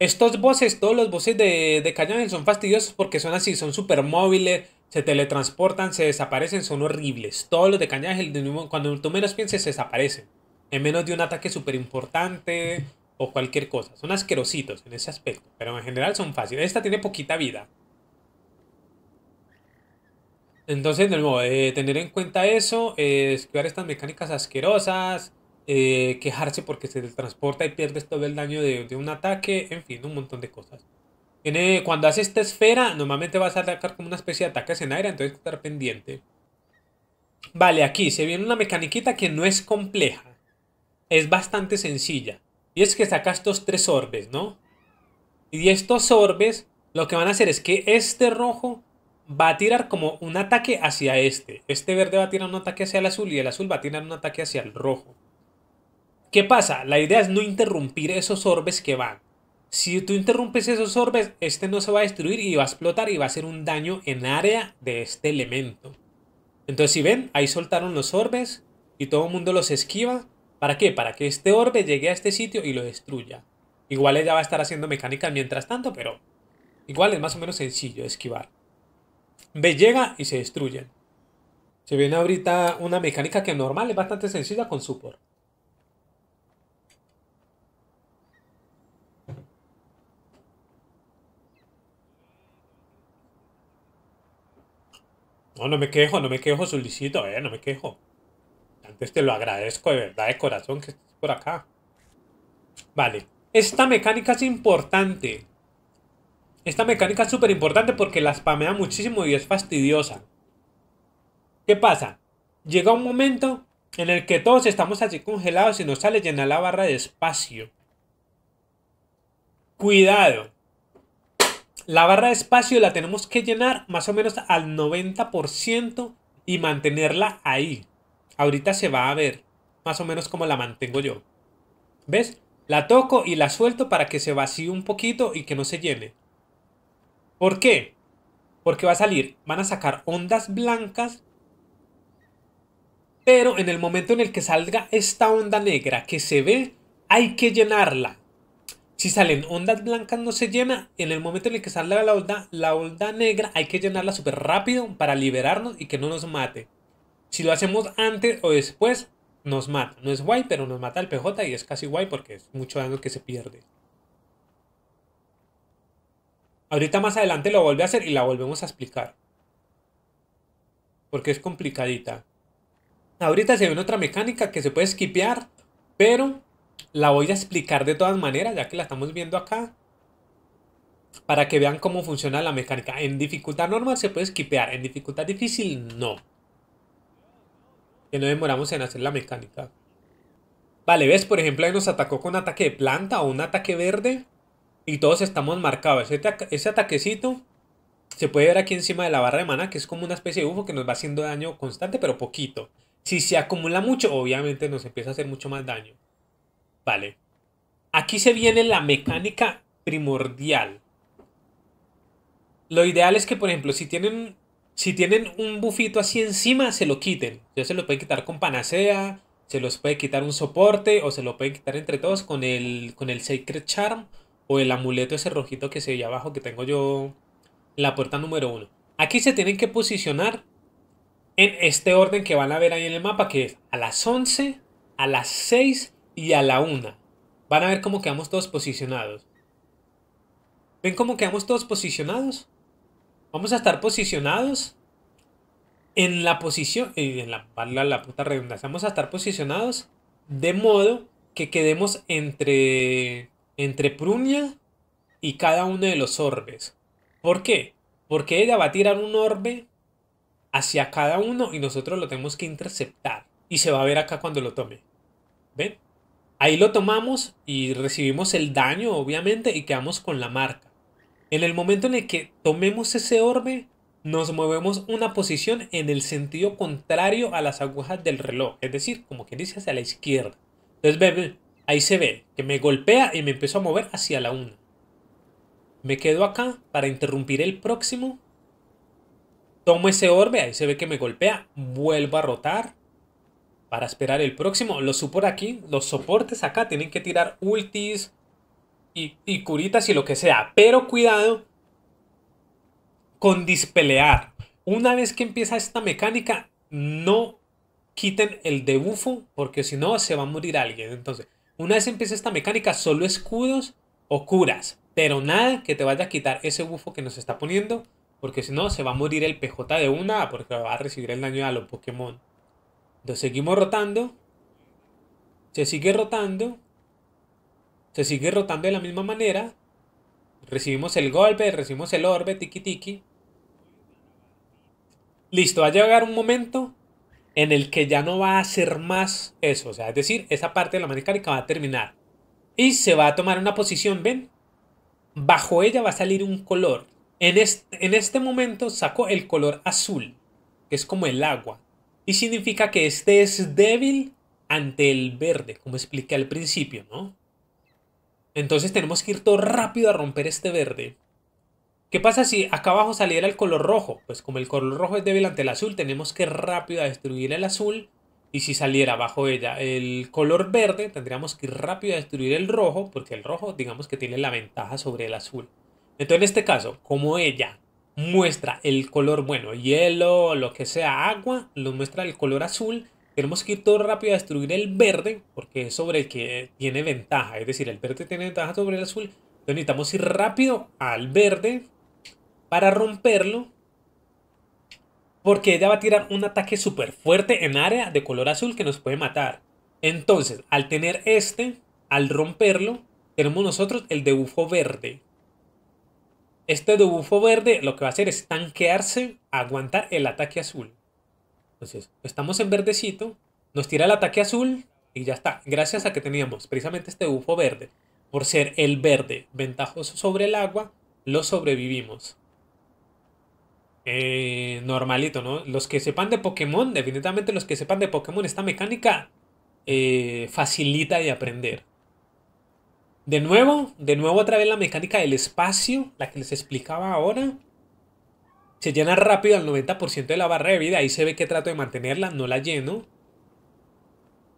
Estos bosses, todos los bosses de, de son fastidiosos porque son así, son súper móviles, se teletransportan, se desaparecen, son horribles. Todos los de Cañángel, cuando tú menos pienses, se desaparecen. En menos de un ataque súper importante o cualquier cosa. Son asquerositos en ese aspecto, pero en general son fáciles. Esta tiene poquita vida. Entonces, de nuevo, eh, tener en cuenta eso, eh, esquivar estas mecánicas asquerosas, eh, quejarse porque se transporta y pierdes todo el daño de, un ataque, en fin, un montón de cosas. Tiene, cuando haces esta esfera, normalmente vas a atacar como una especie de ataques en aire, entonces estar pendiente. Vale, aquí se viene una mecaniquita que no es compleja. Es bastante sencilla. Y es que saca estos tres orbes, ¿no? Y estos orbes lo que van a hacer es que este rojo va a tirar como un ataque hacia este. Este verde va a tirar un ataque hacia el azul y el azul va a tirar un ataque hacia el rojo. ¿Qué pasa? La idea es no interrumpir esos orbes que van. Si tú interrumpes esos orbes, este no se va a destruir y va a explotar y va a hacer un daño en área de este elemento. Entonces, si ven, ahí soltaron los orbes y todo el mundo los esquiva. ¿Para qué? Para que este orbe llegue a este sitio y lo destruya. Igual ella va a estar haciendo mecánica mientras tanto, pero igual es más o menos sencillo esquivar. Ve, llega y se destruyen. Se viene ahorita una mecánica que normal es bastante sencilla con support. No, no me quejo, no me quejo, solicito, eh, no me quejo. Antes te lo agradezco de verdad, de corazón, que estés por acá. Vale. Esta mecánica es importante. Esta mecánica es súper importante porque la spamea muchísimo y es fastidiosa. ¿Qué pasa? Llega un momento en el que todos estamos así congelados y nos sale llenar la barra de espacio. Cuidado. La barra de espacio la tenemos que llenar más o menos al 90% y mantenerla ahí. Ahorita se va a ver más o menos como la mantengo yo. ¿Ves? La toco y la suelto para que se vacíe un poquito y que no se llene. ¿Por qué? Porque va a salir, van a sacar ondas blancas, pero en el momento en el que salga esta onda negra que se ve, hay que llenarla. Si salen ondas blancas no se llena. En el momento en el que salga la onda, la onda negra hay que llenarla súper rápido para liberarnos y que no nos mate. Si lo hacemos antes o después, nos mata. No es guay, pero nos mata el PJ y es casi guay porque es mucho daño que se pierde. Ahorita más adelante lo vuelve a hacer y la volvemos a explicar. Porque es complicadita. Ahorita se ve otra mecánica que se puede skipear, pero la voy a explicar de todas maneras, ya que la estamos viendo acá. Para que vean cómo funciona la mecánica. En dificultad normal se puede skipear. En dificultad difícil, no. Que no demoramos en hacer la mecánica. Vale, ¿ves? Por ejemplo, ahí nos atacó con un ataque de planta o un ataque verde. Y todos estamos marcados. Ese, ese ataquecito se puede ver aquí encima de la barra de mana, que es como una especie de bufo que nos va haciendo daño constante, pero poquito. Si se acumula mucho, obviamente nos empieza a hacer mucho más daño. Vale. Aquí se viene la mecánica primordial. Lo ideal es que, por ejemplo, si tienen, si tienen un bufito así encima, se lo quiten. Ya se lo pueden quitar con panacea, se los puede quitar un soporte o se lo pueden quitar entre todos con el, con el Sacred Charm o el amuleto ese rojito que se ve abajo que tengo yo la puerta número uno. Aquí se tienen que posicionar en este orden que van a ver ahí en el mapa, que es a las 11, a las 6 y a la una. Van a ver cómo quedamos todos posicionados. ¿Ven cómo quedamos todos posicionados? Vamos a estar posicionados en la posición, eh, en la, la, la puta redundancia, vamos a estar posicionados de modo que quedemos entre, entre Prunia y cada uno de los orbes. ¿Por qué? Porque ella va a tirar un orbe hacia cada uno y nosotros lo tenemos que interceptar. Y se va a ver acá cuando lo tome. ¿Ven? Ahí lo tomamos y recibimos el daño, obviamente, y quedamos con la marca. En el momento en el que tomemos ese orbe, nos movemos una posición en el sentido contrario a las agujas del reloj, es decir, como que dice hacia la izquierda. Entonces, ahí se ve que me golpea y me empiezo a mover hacia la una. Me quedo acá para interrumpir el próximo. Tomo ese orbe, ahí se ve que me golpea, vuelvo a rotar, para esperar el próximo. Los support aquí, los soportes acá tienen que tirar ultis y, y curitas y lo que sea. Pero cuidado con dispelear. Una vez que empieza esta mecánica, no quiten el debufo porque si no se va a morir alguien. Entonces, una vez empieza esta mecánica, solo escudos o curas. Pero nada que te vaya a quitar ese bufo que nos está poniendo. Porque si no, se va a morir el PJ de una porque va a recibir el daño a los Pokémon. Entonces seguimos rotando. Se sigue rotando. Se sigue rotando de la misma manera. Recibimos el golpe, recibimos el orbe, tiki tiki. Listo, va a llegar un momento en el que ya no va a hacer más eso. O sea, es decir, esa parte de la mecánica va a terminar. Y se va a tomar una posición, ¿ven? Bajo ella va a salir un color. En este, en este momento saco el color azul, que es como el agua. Y significa que este es débil ante el verde, como expliqué al principio, ¿no? Entonces tenemos que ir todo rápido a romper este verde. ¿Qué pasa si acá abajo saliera el color rojo? Pues como el color rojo es débil ante el azul, tenemos que rápido a destruir el azul. Y si saliera bajo ella el color verde, tendríamos que ir rápido a destruir el rojo, porque el rojo digamos que tiene la ventaja sobre el azul. Entonces en este caso, como ella muestra el color, bueno, hielo, lo que sea, agua, lo muestra el color azul, tenemos que ir todo rápido a destruir el verde, porque es sobre el que tiene ventaja. Es decir, el verde tiene ventaja sobre el azul. Entonces necesitamos ir rápido al verde, para romperlo. Porque ella va a tirar un ataque súper fuerte en área de color azul que nos puede matar. Entonces, al tener este, al romperlo, tenemos nosotros el debufo verde. Este debufo verde lo que va a hacer es tanquearse, aguantar el ataque azul. Entonces, estamos en verdecito, nos tira el ataque azul y ya está. Gracias a que teníamos precisamente este debufo verde, por ser el verde ventajoso sobre el agua, lo sobrevivimos. Eh, normalito, ¿no? Los que sepan de Pokémon, definitivamente los que sepan de Pokémon, esta mecánica eh, facilita de aprender. De nuevo, de nuevo otra vez la mecánica del espacio, la que les explicaba ahora. Se llena rápido al 90% de la barra de vida, ahí se ve que trato de mantenerla, no la lleno.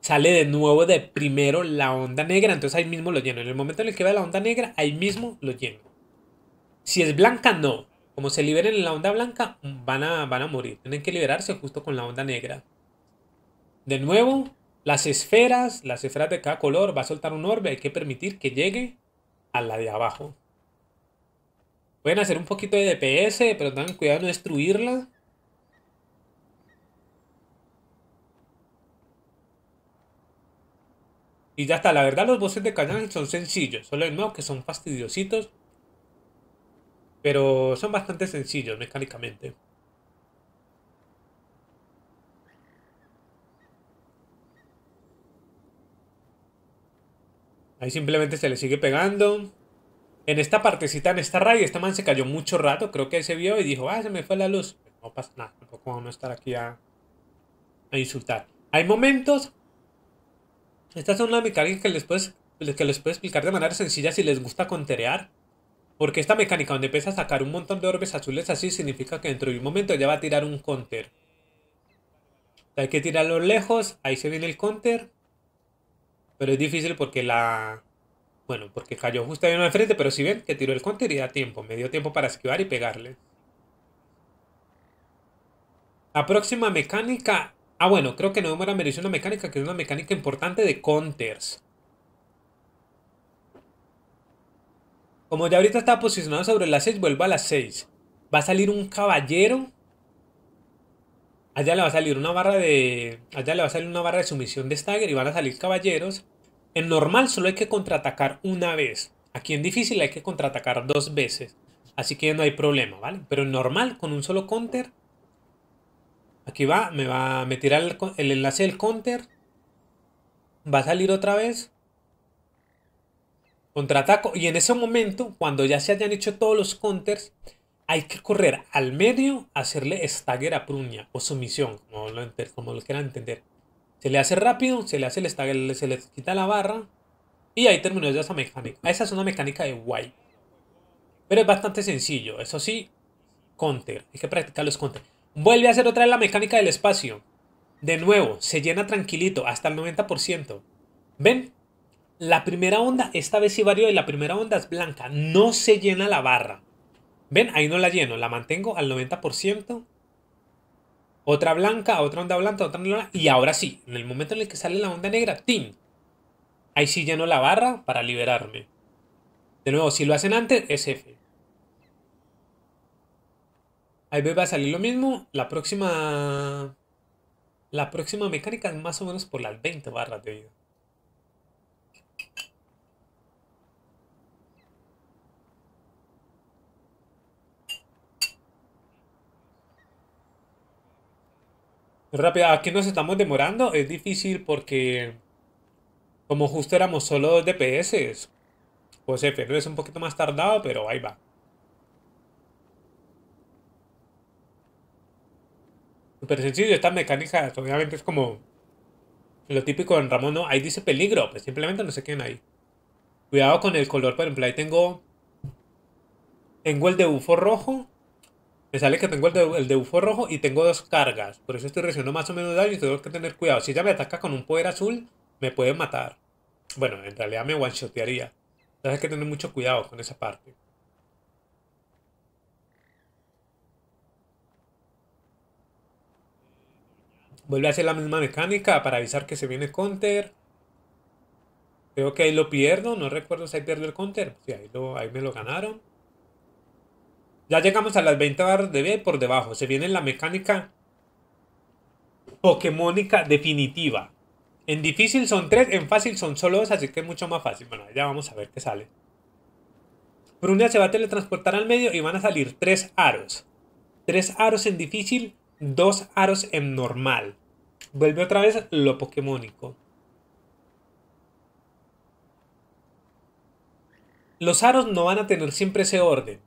Sale de nuevo de primero la onda negra, entonces ahí mismo lo lleno. En el momento en el que vea la onda negra, ahí mismo lo lleno. Si es blanca, no. Como se liberen en la onda blanca, van a, van a morir. Tienen que liberarse justo con la onda negra. De nuevo, las esferas, las esferas de cada color, va a soltar un orbe. Hay que permitir que llegue a la de abajo. Pueden hacer un poquito de DPS, pero tengan cuidado de no destruirla. Y ya está, la verdad los bosses de Cañón son sencillos, solo el nuevo que son fastidiositos. Pero son bastante sencillos mecánicamente. Ahí simplemente se le sigue pegando. En esta partecita, en esta raya, este man se cayó mucho rato. Creo que se vio y dijo, ah, se me fue la luz. No pasa nada, tampoco vamos a estar aquí a, a insultar. Hay momentos. Estas son las mecánicas que les, puedes, que les puedo explicar de manera sencilla si les gusta conterear. Porque esta mecánica donde empieza a sacar un montón de orbes azules así significa que dentro de un momento ya va a tirar un counter. Hay que tirarlo lejos, ahí se viene el counter. Pero es difícil porque la... Bueno, porque cayó justo ahí en el frente, pero si ven que tiró el counter y da tiempo. Me dio tiempo para esquivar y pegarle. La próxima mecánica... Ah, bueno, creo que no me merece una mecánica que es una mecánica importante de counters. Como ya ahorita está posicionado sobre las 6, vuelvo a las 6. Va a salir un caballero. Allá le va a salir una barra de. Allá le va a salir una barra de sumisión de Stagger y van a salir caballeros. En normal solo hay que contraatacar una vez. Aquí en difícil hay que contraatacar dos veces. Así que no hay problema, ¿vale? Pero en normal, con un solo counter. Aquí va, me va a meter el, el enlace del counter. Va a salir otra vez. Contraataco. Y en ese momento, cuando ya se hayan hecho todos los counters, hay que correr al medio, hacerle stagger a Pruña o sumisión, como lo, como lo quieran entender. Se le hace rápido, se le hace el se le quita la barra. Y ahí terminó ya esa mecánica. Esa es una mecánica de wipe. Pero es bastante sencillo. Eso sí, counter. Hay que practicar los counters. Vuelve a hacer otra vez la mecánica del espacio. De nuevo, se llena tranquilito hasta el 90%. ¿Ven? La primera onda, esta vez sí varió y la primera onda es blanca. No se llena la barra. ¿Ven? Ahí no la lleno. La mantengo al 90%. Otra blanca, otra onda blanca, otra onda blanca. Y ahora sí, en el momento en el que sale la onda negra, ¡tin! Ahí sí lleno la barra para liberarme. De nuevo, si lo hacen antes, es F. Ahí va a salir lo mismo. La próxima... La próxima mecánica es más o menos por las 20 barras de vida. Rápido, aquí nos estamos demorando. Es difícil porque como justo éramos solo 2 DPS, pues F es un poquito más tardado, pero ahí va. Súper sencillo, estas mecánicas obviamente es como lo típico en Ramón, ¿no? Ahí dice peligro, pues simplemente no se queden ahí. Cuidado con el color, por ejemplo, ahí tengo... Tengo el de bufo rojo. Me sale que tengo el de, bufo rojo y tengo dos cargas. Por eso estoy recibiendo más o menos daño y tengo que tener cuidado. Si ella me ataca con un poder azul, me puede matar. Bueno, en realidad me one-shotearía. Entonces hay que tener mucho cuidado con esa parte. Vuelve a hacer la misma mecánica para avisar que se viene counter. Creo que ahí lo pierdo. No recuerdo si ahí pierdo el counter. Sí, ahí me lo ganaron. Ya llegamos a las 20 barras de B por debajo. Se viene la mecánica Pokémonica definitiva. En difícil son 3, en fácil son solo 2, así que es mucho más fácil. Bueno, ya vamos a ver qué sale. Brunia se va a teletransportar al medio y van a salir 3 aros. 3 aros en difícil, 2 aros en normal. Vuelve otra vez lo pokémónico. Los aros no van a tener siempre ese orden.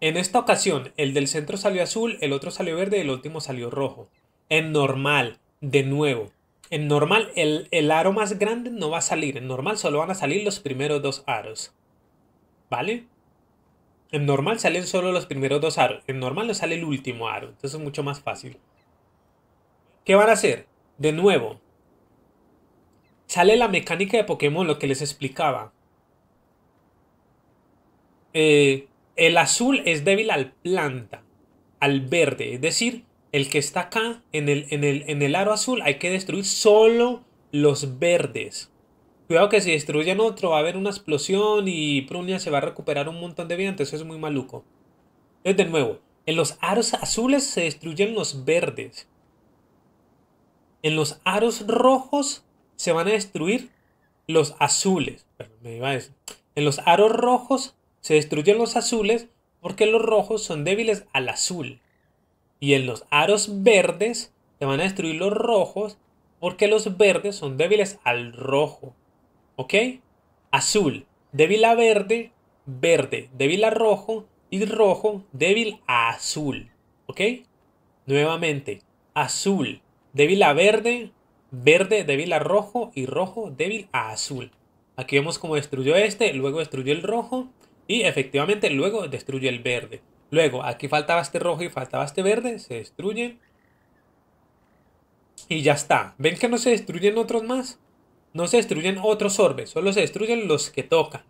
En esta ocasión, el del centro salió azul, el otro salió verde y el último salió rojo. En normal, de nuevo. En normal, el, el aro más grande no va a salir. En normal solo van a salir los primeros dos aros. ¿Vale? En normal salen solo los primeros dos aros. En normal no sale el último aro. Entonces es mucho más fácil. ¿Qué van a hacer? De nuevo, sale la mecánica de Pokémon, lo que les explicaba. Eh, el azul es débil al planta, al verde, es decir, el que está acá en el, en el, en el aro azul hay que destruir solo los verdes. Cuidado que si destruyen otro va a haber una explosión y Prunia se va a recuperar un montón de vida, entonces es muy maluco. Entonces de nuevo, en los aros azules se destruyen los verdes. En los aros rojos se van a destruir los azules. En los aros rojos se destruyen los azules porque los rojos son débiles al azul. Y en los aros verdes se van a destruir los rojos porque los verdes son débiles al rojo. ¿Ok? Azul, débil a verde, verde, débil a rojo y rojo, débil a azul. ¿Ok? Nuevamente, azul, débil a verde, verde débil a rojo y rojo débil a azul. Aquí vemos cómo destruyó este, luego destruyó el rojo y efectivamente luego destruye el verde. Luego, aquí faltaba este rojo y faltaba este verde, se destruyen. Y ya está. ¿Ven que no se destruyen otros más? No se destruyen otros orbes, solo se destruyen los que tocan.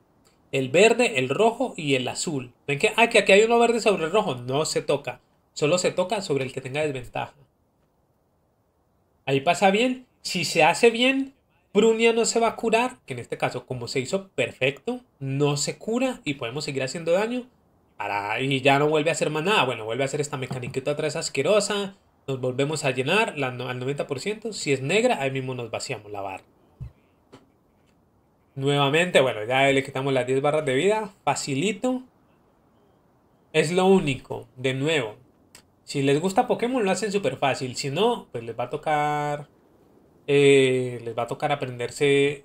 El verde, el rojo y el azul. ¿Ven que, ah, que aquí hay uno verde sobre el rojo? No se toca. Solo se toca sobre el que tenga desventaja. Ahí pasa bien. Si se hace bien, Prunia no se va a curar, que en este caso, como se hizo perfecto, no se cura y podemos seguir haciendo daño. Y ya no vuelve a hacer más nada. Bueno, vuelve a hacer esta mecaniquita otra vez asquerosa. Nos volvemos a llenar al 90%. Si es negra, ahí mismo nos vaciamos la barra. Nuevamente, bueno, ya le quitamos las 10 barras de vida. Facilito. Es lo único. De nuevo, si les gusta Pokémon lo hacen súper fácil. Si no, pues les va a tocar... Eh, les va a tocar aprenderse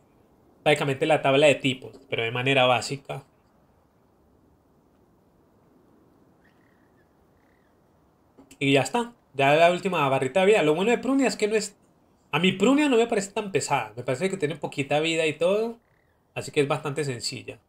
prácticamente la tabla de tipos, pero de manera básica. Y ya está. Ya la última barrita de vida. Lo bueno de Prunia es que no es... A mi Prunia no me parece tan pesada. Me parece que tiene poquita vida y todo. Así que es bastante sencilla.